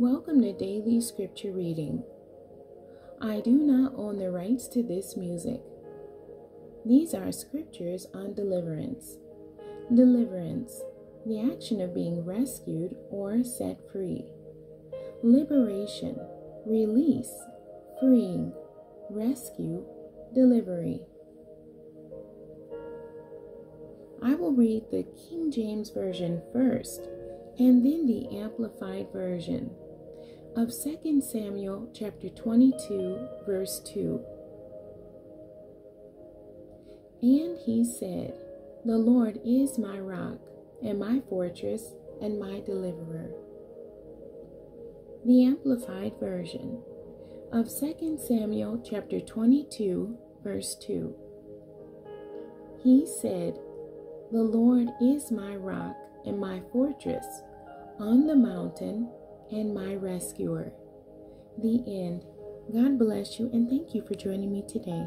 Welcome to Daily Scripture Reading. I do not own the rights to this music. These are scriptures on deliverance. Deliverance, the action of being rescued or set free. Liberation, release, freeing, rescue, delivery. I will read the King James Version first and then the Amplified Version of 2 Samuel chapter 22 verse 2. And he said, The Lord is my rock and my fortress and my deliverer. The Amplified Version of 2 Samuel chapter 22 verse 2. He said, The Lord is my rock and my fortress on the mountain and my rescuer. The end. God bless you and thank you for joining me today.